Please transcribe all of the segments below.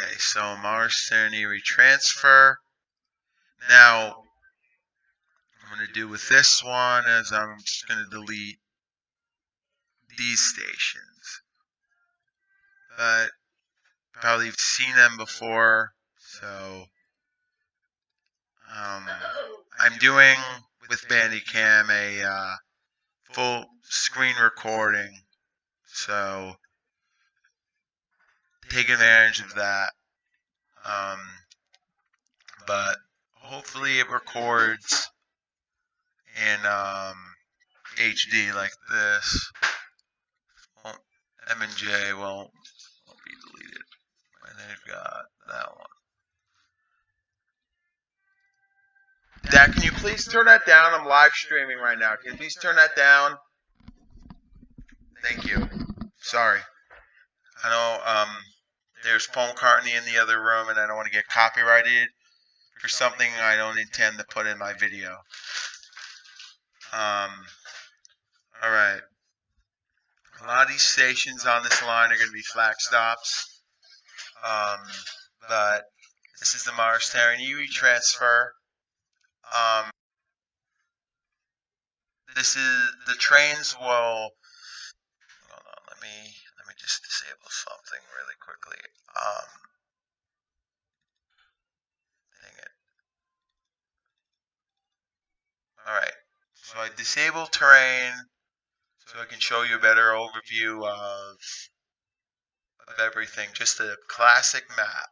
Okay, so Mars Serenity transfer. Now, I'm going to do with this one is I'm just going to delete these stations. But probably you've seen them before, so um, I'm doing with Bandicam a uh, full screen recording, so take advantage of that. Um, but hopefully it records in um, HD like this. M and J won't, won't be deleted. And then you've got that one. Dad, can you please turn that down? I'm live streaming right now. Can you please turn that down? Thank you. Sorry. I know um, there's Paul McCartney in the other room, and I don't want to get copyrighted for something I don't intend to put in my video. Um, all right. A lot of these stations on this line are going to be flag stops. Um, but this is the Mars Serenity transfer. Um, this is the trains will. Hold on, let me just disable something really quickly. Um, dang it. All right, so I disable terrain so I can show you a better overview of of everything. Just a classic map,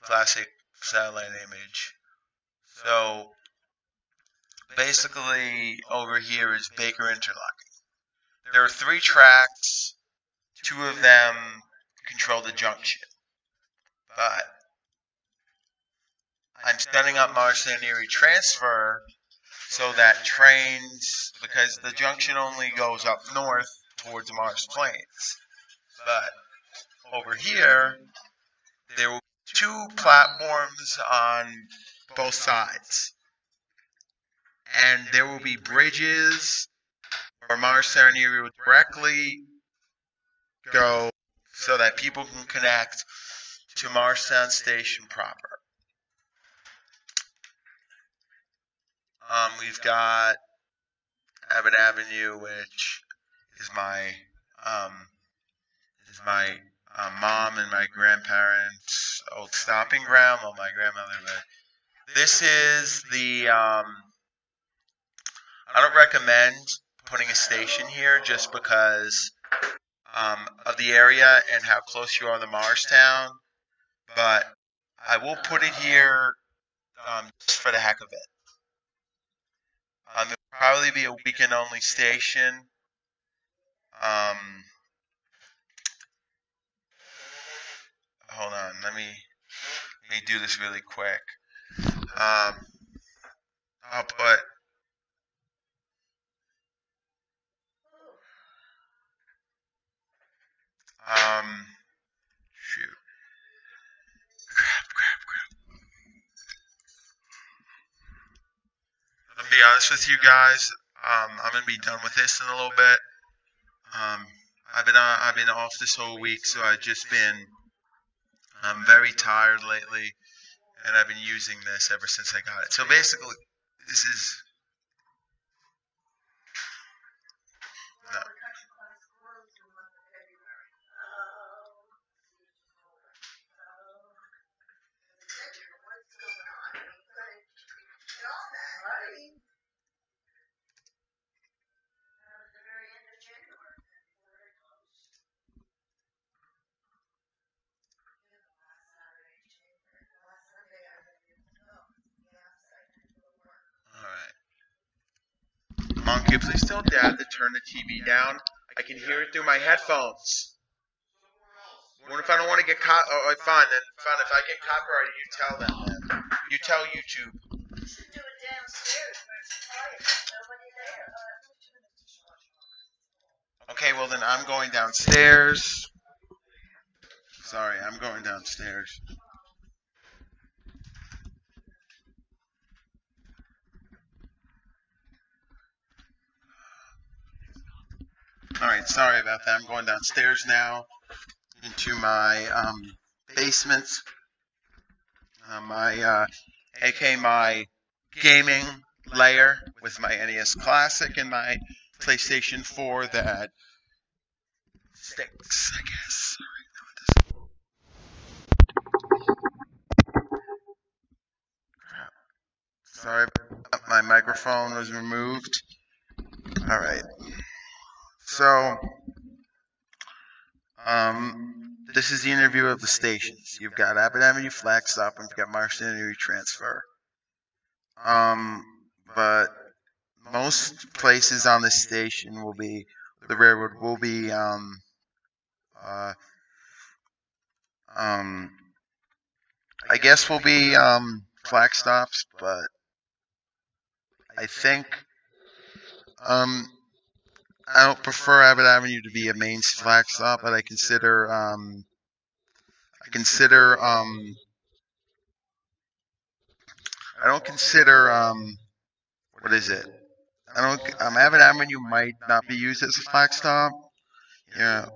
classic satellite image. So basically over here is Baker Interlocking. There are three tracks, two of them control the junction. But I'm setting up Erie transfer so that trains, because the junction only goes up north towards Mars Plains. But over here, there will be two platforms on both sides. And there will be bridges where Mars Serenity directly go so that people can connect to Mars Sound Station proper. Um, we've got Abbott Avenue, which is my um, is my uh, mom and my grandparents' old stomping ground. Well, my grandmother, but this is the. Um, I don't recommend putting a station here just because um, of the area and how close you are to Marstown. But I will put it here um, just for the heck of it. Um, it'll probably be a weekend only station. Um, hold on, let me let me do this really quick. Um, I'll put um shoot. Crap, crap, crap. I'm gonna be honest with you guys. Um, I'm gonna be done with this in a little bit. Um, I've been uh, I've been off this whole week, so I've just been I'm very tired lately, and I've been using this ever since I got it. So basically, this is Alright. Monkey, please tell Dad to turn the TV down. I can hear it through my headphones. What if I don't want to get caught? Oh, oh, fine, then fine. If I get copyrighted, you tell them then. You tell YouTube. Okay, well then I'm going downstairs. Sorry, I'm going downstairs. Alright, sorry about that. I'm going downstairs now into my um, basements. Uh, my, uh, AK my gaming layer with my NES Classic and my PlayStation 4 that sticks, I guess. Sorry, my microphone was removed. All right. So, um, this is the interview of the stations. You've got Abbott Avenue flag stop and you've got Marston Avenue transfer. Um, but most places on the station will be the railroad will be um, uh, um, I guess will be um, flag stops, but I think um, I don't prefer Abbott Avenue to be a main flag stop, but I consider um, I consider um, I don't consider um, what is it? I don't um, Abbott Avenue might not be used as a flag stop. Yeah,